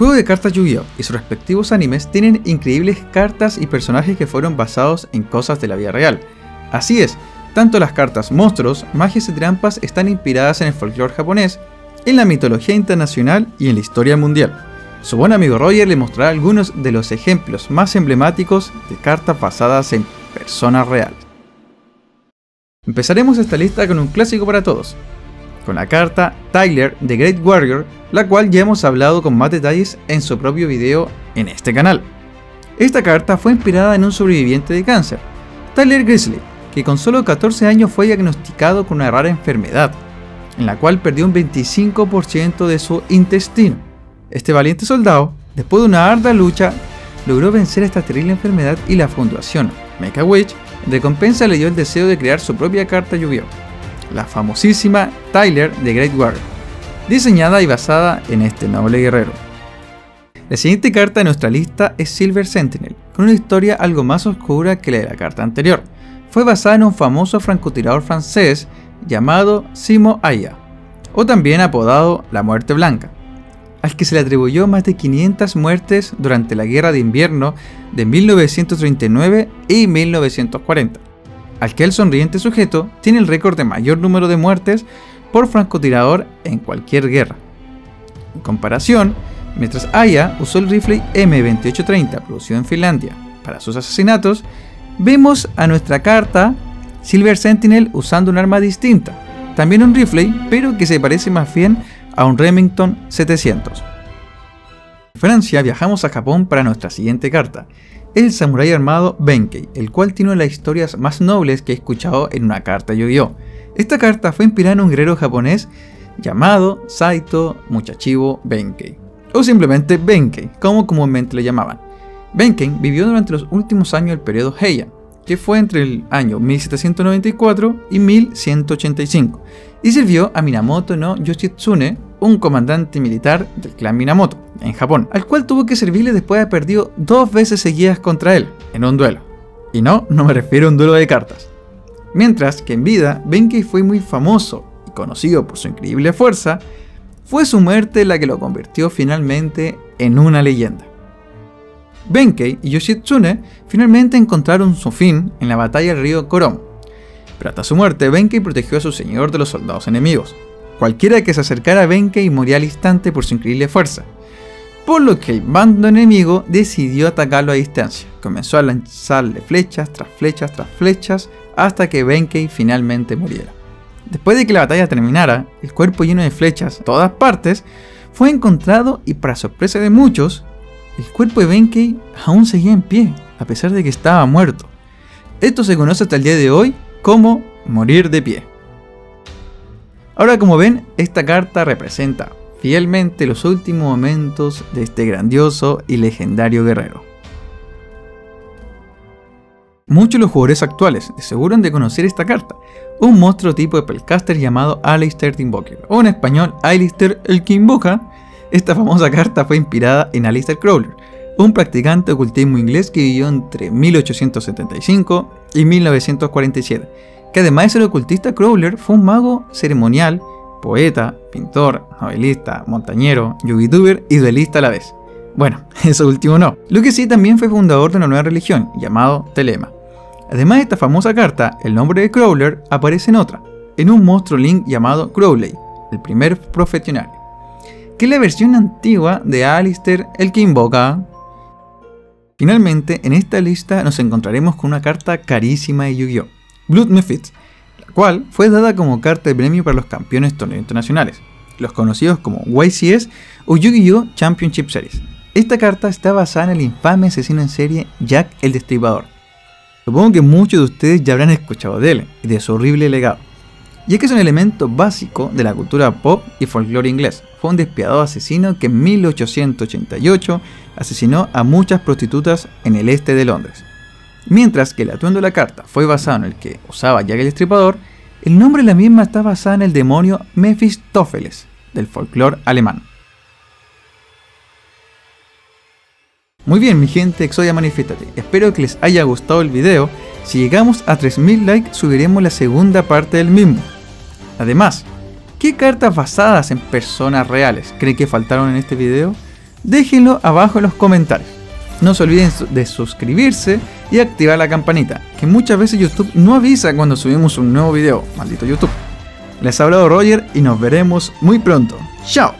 juego de cartas Yu-Gi-Oh! y sus respectivos animes tienen increíbles cartas y personajes que fueron basados en cosas de la vida real. Así es, tanto las cartas monstruos, magias y trampas están inspiradas en el folclore japonés, en la mitología internacional y en la historia mundial. Su buen amigo Roger le mostrará algunos de los ejemplos más emblemáticos de cartas basadas en personas reales. Empezaremos esta lista con un clásico para todos, con la carta Tyler de Great Warrior, la cual ya hemos hablado con más detalles en su propio video en este canal. Esta carta fue inspirada en un sobreviviente de cáncer, Tyler Grizzly, que con solo 14 años fue diagnosticado con una rara enfermedad, en la cual perdió un 25% de su intestino. Este valiente soldado, después de una ardua lucha, logró vencer esta terrible enfermedad y la fundación Mecha Witch de recompensa le dio el deseo de crear su propia carta lluvia la famosísima Tyler de Great Warrior, diseñada y basada en este noble guerrero. La siguiente carta de nuestra lista es Silver Sentinel, con una historia algo más oscura que la de la carta anterior. Fue basada en un famoso francotirador francés llamado Simo Aya, o también apodado la Muerte Blanca, al que se le atribuyó más de 500 muertes durante la Guerra de Invierno de 1939 y 1940 aquel sonriente sujeto tiene el récord de mayor número de muertes por francotirador en cualquier guerra. En comparación, mientras Aya usó el rifle M2830 producido en Finlandia para sus asesinatos, vemos a nuestra carta Silver Sentinel usando un arma distinta, también un rifle, pero que se parece más bien a un Remington 700. En Francia viajamos a Japón para nuestra siguiente carta, el samurái armado Benkei, el cual tiene una de las historias más nobles que he escuchado en una carta Yu-Gi-Oh! Esta carta fue inspirada en un guerrero japonés llamado Saito Muchachibo Benkei, o simplemente Benkei, como comúnmente le llamaban. Benkei vivió durante los últimos años del periodo Heian, que fue entre el año 1794 y 1185, y sirvió a Minamoto no Yoshitsune, un comandante militar del clan Minamoto, en Japón, al cual tuvo que servirle después de haber perdido dos veces seguidas contra él, en un duelo. Y no, no me refiero a un duelo de cartas. Mientras que en vida, Benkei fue muy famoso y conocido por su increíble fuerza, fue su muerte la que lo convirtió finalmente en una leyenda. Benkei y Yoshitsune finalmente encontraron su fin en la batalla del río Korom, pero hasta su muerte Benkei protegió a su señor de los soldados enemigos. Cualquiera que se acercara a Benkei moría al instante por su increíble fuerza, por lo que el bando enemigo decidió atacarlo a distancia. Comenzó a lanzarle flechas tras flechas tras flechas hasta que Benkei finalmente muriera. Después de que la batalla terminara, el cuerpo lleno de flechas en todas partes fue encontrado y para sorpresa de muchos, el cuerpo de Benkei aún seguía en pie, a pesar de que estaba muerto. Esto se conoce hasta el día de hoy como morir de pie. Ahora como ven, esta carta representa fielmente los últimos momentos de este grandioso y legendario guerrero. Muchos de los jugadores actuales de seguro han de conocer esta carta, un monstruo tipo de pelcaster llamado Alistair the Invoker, o en español Alistair el invoca. Esta famosa carta fue inspirada en Alistair Crowler, un practicante ocultismo inglés que vivió entre 1875 y 1947, que además de ser ocultista, Crowler fue un mago ceremonial, poeta, pintor, novelista, montañero, youtuber y duelista a la vez. Bueno, eso último no. Lo que sí también fue fundador de una nueva religión, llamado Telema. Además de esta famosa carta, el nombre de Crowler aparece en otra, en un monstruo Link llamado Crowley, el primer profesional, que es la versión antigua de Alistair el que invoca Finalmente, en esta lista nos encontraremos con una carta carísima de Yu-Gi-Oh! Blood Mephits, cual fue dada como carta de premio para los campeones torneos internacionales, los conocidos como YCS o Yu-Gi-Oh! Championship Series. Esta carta está basada en el infame asesino en serie Jack el Destripador. Supongo que muchos de ustedes ya habrán escuchado de él y de su horrible legado ya que es un elemento básico de la cultura pop y folclore inglés. Fue un despiadado asesino que en 1888 asesinó a muchas prostitutas en el este de Londres. Mientras que el atuendo de la carta fue basado en el que usaba Jack el Destripador, el nombre de la misma está basado en el demonio Mephistopheles del folclore alemán. Muy bien mi gente, Exodia Manifestate, espero que les haya gustado el video, si llegamos a 3000 likes subiremos la segunda parte del mismo. Además, ¿qué cartas basadas en personas reales creen que faltaron en este video? Déjenlo abajo en los comentarios. No se olviden de suscribirse y activar la campanita, que muchas veces YouTube no avisa cuando subimos un nuevo video. Maldito YouTube. Les ha hablado Roger y nos veremos muy pronto. ¡Chao!